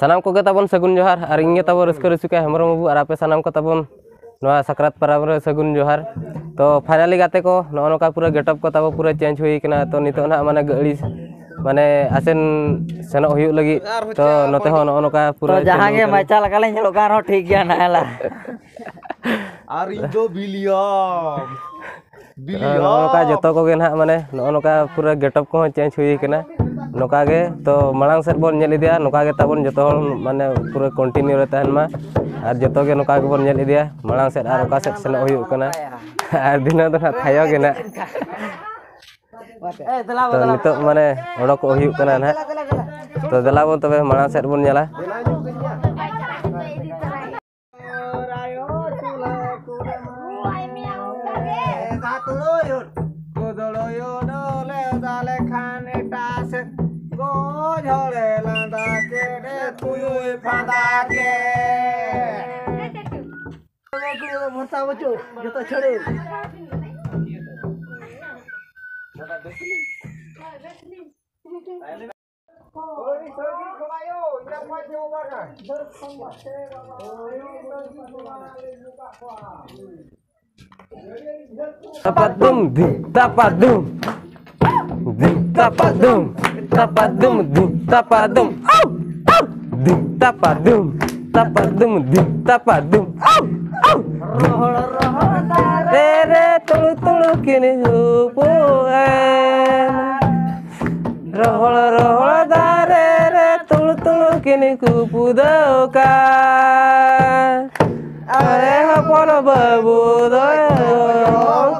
सनाम को ताबन सगुन जोहार और इन ताब रस्क रसुका हेम्रम बाबू और आपे सनाम को ताबन ना साक्रात पारा सगुन जोहार। तो फाइनाली गाते को नौका पूरा गेटअप को ताब पूरा चेंज होना तो नित तो माने गड़ी माने आसेन सेनो हो लगी तो नते हो नो नका पूरा तो जहाँ के मचा लगा ले हेलो का ठीक गया ना ला। आर इजो बिलियम हाँ, बिलियम का जतो को के ना माने नो नका पूरा गेटअप को चेंज हुई केना ᱱᱚᱝᱠᱟ ᱜᱮ ᱛᱚ ᱢᱟᱲᱟᱝ ᱥᱮᱫ ᱵᱚᱱ ᱧᱮᱞ ᱤᱫᱤᱭᱟ ᱱᱚᱝᱠᱟ ᱜᱮ ᱛᱟᱵᱚᱱ ᱡᱚᱛᱚ ᱦᱚᱲ ᱢᱟᱱᱮ ᱯᱩᱨᱟᱹ ᱠᱚᱱᱴᱤᱱᱤᱭᱩ ᱨᱮ ᱛᱟᱦᱮᱱ ᱢᱟ ᱟᱨ ᱡᱚᱛᱚ ᱜᱮ ᱱᱚᱝᱠᱟ ᱜᱮᱵᱚᱱ ᱧᱮᱞ ᱤᱫᱤᱭᱟ ᱢᱟᱲᱟᱝ ᱥᱮᱫ ᱟᱨ ᱚᱠᱟ ᱥᱮᱫ ᱥᱮᱱᱚᱜ ᱦᱩᱭᱩᱜ ᱠᱟᱱᱟ ᱟᱨ ᱫᱤᱱᱟᱹ ᱫᱚ ᱱᱟᱦᱟᱜ ᱛᱷᱟᱭᱚ ᱜᱮ ᱱᱟᱦᱟᱜ ᱛᱚ ᱱᱤᱛᱚᱜ ᱢᱟᱱᱮ ᱚᱰᱚᱠᱚᱜ ᱦᱩᱭᱩᱜ ᱠᱟᱱᱟ ᱱᱟᱦᱟᱜ ᱛᱚ ᱫᱮᱞᱟ ᱵᱚᱱ ᱛᱚᱵᱮ ᱢᱟᱲᱟᱝ ᱥᱮᱫ ᱵᱚᱱ ᱧᱮᱞᱟ জলে লাদাকে রে তুই ওই ফাঁদাকে মশা dum, যত ছেড়ে Tapadum. Tapadum di tapadum. Au au. Di tapadum tapadum di tapadum. Au au. Re re tulu tulu kini hupuan rohol rohol dare re tulu tulu kini kupudokan are hapon babu doyokan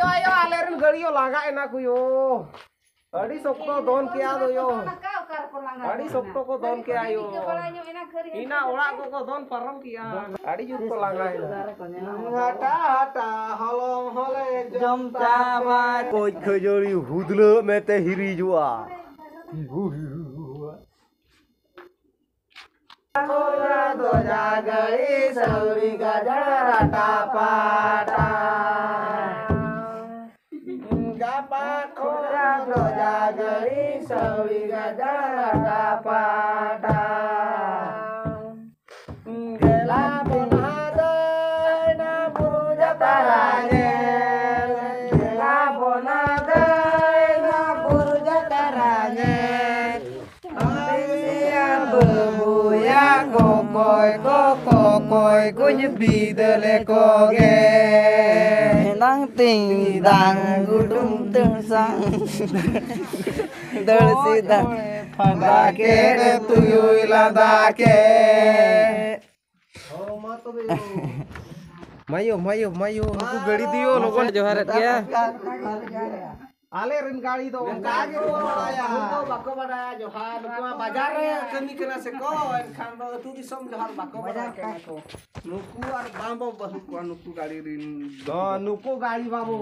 गड़ियो लागा है ना कोई ओ अड़ी सबको दोन के आ दो यो अड़ी सबको को दोन के आयो इना ओड़ा को को दोन परम किया अड़ी जुर को लागा है हटा हटा हलो हले जमता बार कोई खजोरी हुदल में ते हिरी जुआ Aku दोजा गई सौरी गजरा टापा bye koi ko ko koi ko ni bi de le ko ge nang ting dang gu dum tung sang dol si da pha da ke de tu yu la da ke o ma to be mayo mayo mayo ku gadi diyo logon johar ya ale rin gari do gari do ya do bako bada jo ha nuwa bazar re kami kena se ko en khan do tu di som johar bako bada ke ko nuku ar bambo bahu ko nuku gari rin. Do nuku gari babo